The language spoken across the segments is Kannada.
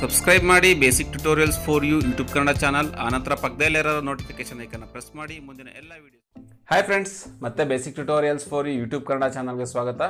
ಸಬ್ಸ್ಕ್ರೈಬ್ ಮಾಡಿ basic tutorials for you YouTube Kannada channel ಆನಂತರ ಪಕ್ಕದಲ್ಲಿರೋ ನೋಟಿಫಿಕೇಶನ್ ಐಕನ್ನ ಪ್ರೆಸ್ ಮಾಡಿ, ಮುಂದಿನ ಎಲ್ಲ ವಿಡಿಯೋ ಹಾಯ್ ಫ್ರೆಂಡ್ಸ್ ಮತ್ತೆ basic tutorials for you YouTube Kannada ಚಾನಲ್ಗೆ ಸ್ವಾಗತ.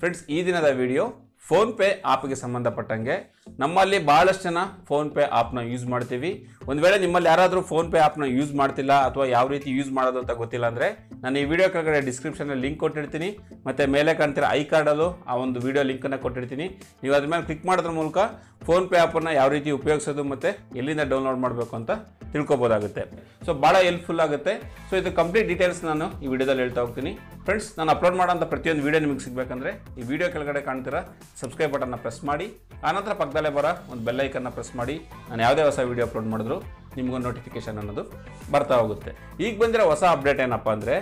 ಫ್ರೆಂಡ್ಸ್ ಈ ದಿನದ ವಿಡಿಯೋ ಫೋನ್ ಪೇ ಆಪ್ಗೆ ಸಂಬಂಧಪಟ್ಟಂಗೆ ನಮ್ಮಲ್ಲಿ ಬಹಳಷ್ಟು ಜನ ಫೋನ್ ಪೇ ಆಪ್ನ ಯೂಸ್ ಮಾಡ್ತೀವಿ. ಒಂದು ವೇಳೆ ನಿಮ್ಮಲ್ಲಿ ಯಾರಾದರೂ ಫೋನ್ ಪೇ ಆಪ್ನ ಯೂಸ್ ಮಾಡ್ತಿಲ್ಲ ಅಥವಾ ಯಾವ ರೀತಿ ಯೂಸ್ ಮಾಡೋದು ಅಂತ ಗೊತ್ತಿಲ್ಲ ಅಂದರೆ ನಾನು ಈ ವಿಡಿಯೋ ಕೆಳಗಡೆ ಡಿಸ್ಕ್ರಿಪ್ಷನಲ್ಲಿ ಲಿಂಕ್ ಕೊಟ್ಟಿರ್ತೀನಿ. ಮತ್ತು ಮೇಲೆ ಕಾಣ್ತಿರೋ ಐ ಕಾರ್ಡಲ್ಲೂ ಆ ಒಂದು ವಿಡಿಯೋ ಲಿಂಕನ್ನು ಕೊಟ್ಟಿರ್ತೀನಿ. ನೀವು ಅದ್ರ ಮೇಲೆ ಕ್ಲಿಕ್ ಮಾಡೋದ್ರ ಮೂಲಕ ಫೋನ್ ಪೇ ಆ್ಯಪನ್ನು ಯಾವ ರೀತಿ ಉಪಯೋಗಿಸೋದು ಮತ್ತು ಎಲ್ಲಿಂದ ಡೌನ್ಲೋಡ್ ಮಾಡಬೇಕು ಅಂತ ತಿಳ್ಕೊಬೋದಾಗುತ್ತೆ. ಸೊ ಭಾಳ ಹೆಲ್ಪ್ಫುಲ್ ಆಗುತ್ತೆ. ಸೊ ಇದು ಕಂಪ್ಲೀಟ್ ಡೀಟೇಲ್ಸ್ ನಾನು ಈ ವಿಡಿಯೋದಲ್ಲಿ ಹೇಳ್ತಾ ಹೋಗ್ತೀನಿ. ಫ್ರೆಂಡ್ಸ್ ನಾನು ಅಪ್ಲೋಡ್ ಮಾಡೋಂಥ ಪ್ರತಿಯೊಂದು ವಿಡಿಯೋ ನಿಮಗೆ ಸಿಗಬೇಕಂದ್ರೆ ಈ ವಿಡಿಯೋ ಕೆಳಗಡೆ ಕಾಣ್ತೀರಾ ಸಬ್ಸ್ಕ್ರೈಬ್ ಬಟನ್ನ ಪ್ರೆಸ್ ಮಾಡಿ, ಆನಂತರ ಪಕ್ಕದಲ್ಲೇ ಬರೋ ಒಂದು ಬೆಲ್ಲೈಕನ್ನ ಪ್ರೆಸ್ ಮಾಡಿ, ನಾನು ಯಾವುದೇ ಹೊಸ ವಿಡಿಯೋ ಅಪ್ಲೋಡ್ ಮಾಡಿದ್ರು ನಿಮಗೊಂದು ನೋಟಿಫಿಕೇಶನ್ ಅನ್ನೋದು ಬರ್ತಾ ಹೋಗುತ್ತೆ. ಈಗ ಬಂದಿರೋ ಹೊಸ ಅಪ್ಡೇಟ್ ಏನಪ್ಪ ಅಂದರೆ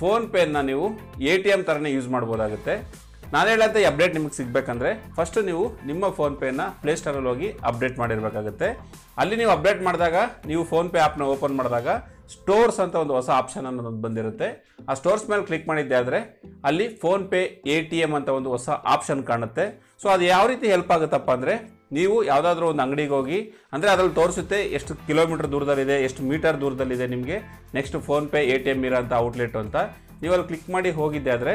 ಫೋನ್ ಪೇನ ನೀವು ಎ ಟಿ ಎಂ ಥರನೇ ಯೂಸ್ ಮಾಡ್ಬೋದಾಗುತ್ತೆ. ನಾನು ಹೇಳಂತ ಈ ಅಪ್ಡೇಟ್ ನಿಮಗೆ ಸಿಗಬೇಕಂದ್ರೆ ಫಸ್ಟು ನೀವು ನಿಮ್ಮ ಫೋನ್ ಪೇನ ಪ್ಲೇಸ್ಟೋರಲ್ಲಿ ಹೋಗಿ ಅಪ್ಡೇಟ್ ಮಾಡಿರಬೇಕಾಗುತ್ತೆ. ಅಲ್ಲಿ ನೀವು ಅಪ್ಡೇಟ್ ಮಾಡಿದಾಗ, ನೀವು ಫೋನ್ ಪೇ ಆ್ಯಪ್ನ ಓಪನ್ ಮಾಡಿದಾಗ ಸ್ಟೋರ್ಸ್ ಅಂತ ಒಂದು ಹೊಸ ಆಪ್ಷನ್ ಅನ್ನೋದು ಬಂದಿರುತ್ತೆ. ಆ ಸ್ಟೋರ್ಸ್ ಮೇಲೆ ಕ್ಲಿಕ್ ಮಾಡಿದ್ದೆ ಆದರೆ ಅಲ್ಲಿ PhonePe A T M ಅಂತ ಒಂದು ಹೊಸ ಆಪ್ಷನ್ ಕಾಣುತ್ತೆ. ಸೊ ಅದು ಯಾವ ರೀತಿ ಹೆಲ್ಪ್ ಆಗುತ್ತಪ್ಪ ಅಂದರೆ ನೀವು ಯಾವುದಾದ್ರೂ ಒಂದು ಅಂಗಡಿಗೆ ಹೋಗಿ, ಅಂದರೆ ಅದರಲ್ಲಿ ತೋರಿಸುತ್ತೆ ಎಷ್ಟು ಕಿಲೋಮೀಟರ್ ದೂರದಲ್ಲಿದೆ, ಎಷ್ಟು ಮೀಟರ್ ದೂರದಲ್ಲಿದೆ ನಿಮಗೆ next PhonePe A T M ಇರೋಂಥ ಔಟ್ಲೆಟ್ ಅಂತ. ನೀವು ಅಲ್ಲಿ ಕ್ಲಿಕ್ ಮಾಡಿ ಹೋಗಿದ್ದೆ ಆದರೆ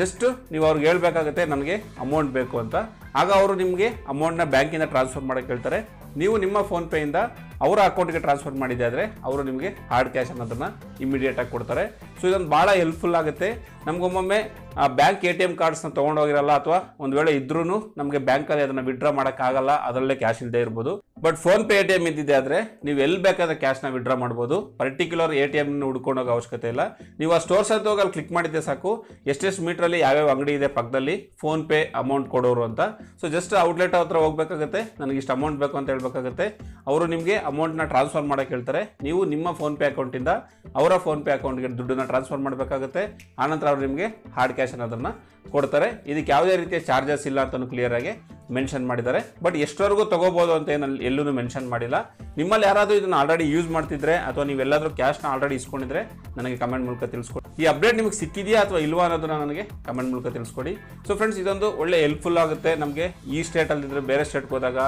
ಜಸ್ಟ್ ನೀವು ಅವ್ರಿಗೆ ಹೇಳಬೇಕಾಗುತ್ತೆ ನನಗೆ ಅಮೌಂಟ್ ಬೇಕು ಅಂತ. ಆಗ ಅವರು ನಿಮಗೆ ಅಮೌಂಟ್ನ ಬ್ಯಾಂಕಿಂದ ಟ್ರಾನ್ಸ್ಫರ್ ಮಾಡೋಕ್ಕೆ ಹೇಳ್ತಾರೆ. ನೀವು ನಿಮ್ಮ ಫೋನ್ಪೇಯಿಂದ ಅವರ ಅಕೌಂಟ್ಗೆ ಟ್ರಾನ್ಸ್ಫರ್ ಮಾಡಿದೆ ಆದರೆ ಅವರು ನಿಮಗೆ ಹಾರ್ಡ್ ಕ್ಯಾಶ್ ಅನ್ನೋದನ್ನು ಇಮಿಡಿಯೇಟಾಗಿ ಕೊಡ್ತಾರೆ. ಸೊ ಇದೊಂದು ಭಾಳ ಹೆಲ್ಪ್ಫುಲ್ ಆಗುತ್ತೆ. ನಮಗೊಮ್ಮೊಮ್ಮೆ ಬ್ಯಾಂಕ್ ಎ ಟಿ ಎಂ ಕಾರ್ಡ್ಸ್ನ ತೊಗೊಂಡೋಗಿರಲ್ಲ ಅಥವಾ ಒಂದು ವೇಳೆ ಇದ್ರೂ ನಮಗೆ ಬ್ಯಾಂಕಲ್ಲಿ ಅದನ್ನು ವಿಡ್ರಾ ಮಾಡೋಕ್ಕಾಗಲ್ಲ ಅದರಲ್ಲೇ ಕ್ಯಾಶ್ ಇಲ್ಲದೆ ಇರ್ಬೋದು. But PhonePe A T M ಇದ್ದಿದೆ ಆದರೆ ನೀವು ಎಲ್ಲಿ ಬೇಕಾದ್ರೆ ಕ್ಯಾಶ್ನ ವಿಡ್ರಾ ಮಾಡ್ಬೋದು. ಪರ್ಟಿಕ್ಯುಲರ್ ಎ ಟಿ ಎಮ್ನ ಹುಡ್ಕೊಂಡೋಗೋ ಅವಶ್ಯಕತೆ ಇಲ್ಲ. ನೀವು ಆ ಸ್ಟೋರ್ಸ್ ಅಂತ ಹೋಗಿ ಅಲ್ಲಿ ಕ್ಲಿಕ್ ಮಾಡಿದ್ದೆ ಸಾಕು. ಎಷ್ಟೆಷ್ಟು ಮೀಟ್ರಲ್ಲಿ ಯಾವ್ಯಾವ ಅಂಗಡಿ ಇದೆ ಪಕ್ಕದಲ್ಲಿ ಫೋನ್ ಪೇ ಅಮೌಂಟ್ ಕೊಡೋರು ಅಂತ. ಸೊ ಜಸ್ಟ್ ಔಟ್ಲೆಟ್ ಹತ್ರ ಹೋಗ್ಬೇಕಾಗುತ್ತೆ. ನನಗೆ ಇಷ್ಟು ಅಮೌಂಟ್ ಬೇಕು ಅಂತ ಹೇಳ್ಬೇಕಾಗುತ್ತೆ. ಅವರು ನಿಮಗೆ ಅಮೌಂಟ್ನ ಟ್ರಾನ್ಸ್ಫರ್ ಮಾಡೋಕೆ ಹೇಳ್ತಾರೆ. ನೀವು ನಿಮ್ಮ ಫೋನ್ ಪೇ ಅಕೌಂಟಿಂದ ಅವರ ಫೋನ್ ಪೇ ಅಕೌಂಟ್ಗೆ ದುಡ್ಡನ್ನ ಟ್ರಾನ್ಸ್ಫರ್ ಮಾಡಬೇಕಾಗುತ್ತೆ. ಆನಂತರ ಅವರು ನಿಮಗೆ ಹಾರ್ಡ್ ಕ್ಯಾಶ್ ಅನ್ನೋದನ್ನು ಕೊಡ್ತಾರೆ. ಇದಕ್ಕೆ ಯಾವುದೇ ರೀತಿಯ ಚಾರ್ಜಸ್ ಇಲ್ಲ ಅಂತಲೂ ಕ್ಲಿಯರ್ ಆಗಿ ಮೆನ್ಷನ್ ಮಾಡಿದ್ದಾರೆ. ಬಟ್ ಎಷ್ಟವರೆಗೂ ತಗೋಬೋದು ಅಂತ ಏನು ಅಲ್ಲಿ ಎಲ್ಲೂ ಮೆನ್ಷನ್ ಮಾಡಿಲ್ಲ. ನಿಮ್ಮಲ್ಲಿ ಯಾರಾದರೂ ಇದನ್ನು ಆಲ್ರೆಡಿ ಯೂಸ್ ಮಾಡ್ತಿದ್ರೆ ಅಥವಾ ನೀವೆಲ್ಲಾದರೂ ಕ್ಯಾಶ್ನ ಆಲ್ರೆಡಿ ಇಸ್ಕೊಂಡಿದ್ರೆ ನನಗೆ ಕಮೆಂಟ್ ಮೂಲಕ ತಿಳಿಸ್ಕೊಡಿ. ಈ ಅಪ್ಡೇಟ್ ನಿಮಗೆ ಸಿಕ್ಕಿದೆಯಾ ಅಥವಾ ಇಲ್ವಾ ಅನ್ನೋದನ್ನ ನನಗೆ ಕಮೆಂಟ್ ಮೂಲಕ ತಿಳಿಸ್ಕೊಡಿ. ಸೊ ಫ್ರೆಂಡ್ಸ್ ಇದೊಂದು ಒಳ್ಳೆ ಹೆಲ್ಪ್ಫುಲ್ ಆಗುತ್ತೆ. ನಮಗೆ ಈ ಸ್ಟೇಟಲ್ಲಿದ್ದರೆ ಬೇರೆ ಸ್ಟೇಟ್ಗೆ ಹೋದಾಗ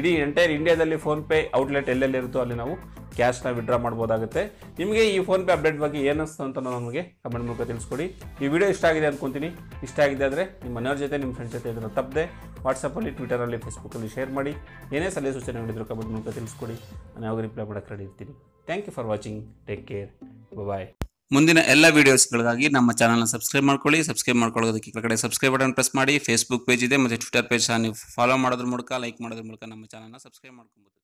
ಇಡೀ ಎಂಟೈರ್ ಇಂಡಿಯಾದಲ್ಲಿ ಫೋನ್ ಪೇ ಔಟ್ಲೆಟ್ ಎಲ್ಲೆಲ್ಲಿ ಇರುತ್ತೋ ಅಲ್ಲಿ ನಾವು ಕ್ಯಾಶ್ನ ವಿಡ್ರಾ ಮಾಡ್ಬೋದಾಗುತ್ತೆ. ನಿಮಗೆ ಈ ಫೋನ್ ಪೇ ಅಪ್ಡೇಟ್ ಬಗ್ಗೆ ಏನಿಸ್ತು ಅಂತ ನಮಗೆ ಕಮೆಂಟ್ ಮೂಲಕ ತಿಳಿಸ್ಕೊಡಿ. ಈ ವಿಡಿಯೋ ಇಷ್ಟ ಆಗಿದೆ ಅಂದ್ಕೊತೀನಿ ಇಷ್ಟ ಆಗಿದೆ ಆದರೆ ನಿಮ್ಮ ಮನೆಯವ್ರ ಜೊತೆ, ನಿಮ್ಮ ಫ್ರೆಂಡ್ಸ್ ಜೊತೆ ಇದನ್ನು ತಪ್ಪದೆ ವಾಟ್ಸಪ್ಪಲ್ಲಿ ಟ್ವಿಟರಲ್ಲಿ ಫೇಸ್ಬುಕ್ಕಲ್ಲಿ ಶೇರ್ ಮಾಡಿ. ಏನೇ ಸಲಹೆ ಸೂಚನೆ ಮಾಡಿದ್ರು ಕಮೆಂಟ್ ಮೂಲಕ ತಿಳಿಸ್ಕೊಡಿ. ನಾನು ಯಾವಾಗ ರಿಪ್ಲೈ ಮಾಡೋಕ್ಕೆ ರೆಡಿ ಇರ್ತೀನಿ. Thank you for watching take care bye ಮುಂದಿನ ಎಲ್ಲ ವೀಡಿಯೋಸ್ಗಳಿಗಾಗಿ ನಮ್ಮ ಚಾನಲ್ನ ಸಬ್ಸ್ಕ್ರೈಬ್ ಮಾಡ್ಕೊಳ್ಳಿ. ಸಬ್ಸ್ಕ್ರೈಬ್ ಮಾಡ್ಕೊಳ್ಳೋದಕ್ಕೆ ಕೆಳಗಡೆ ಸಬ್ಸ್ಕ್ರೈಬ್ ಬಟನ್ ಪ್ರೆಸ್ ಮಾಡಿ. ಫೇಸ್ಬುಕ್ ಪೇಜ್ ಇದೆ. ಮತ್ತು ಟ್ವಿಟರ್ ಪೇಜ್ ನೀವು ಫಾಲೋ ಮಾಡೋದ್ರ ಮೂಲಕ ಲೈಕ್ ಮಾಡೋದ್ರ ಮೂಲಕ ನಮ್ಮ ಚಾನಲ್ನ ಸಬ್ಸ್ಕ್ರೈಬ್ ಮಾಡ್ಕೊಬೋದು.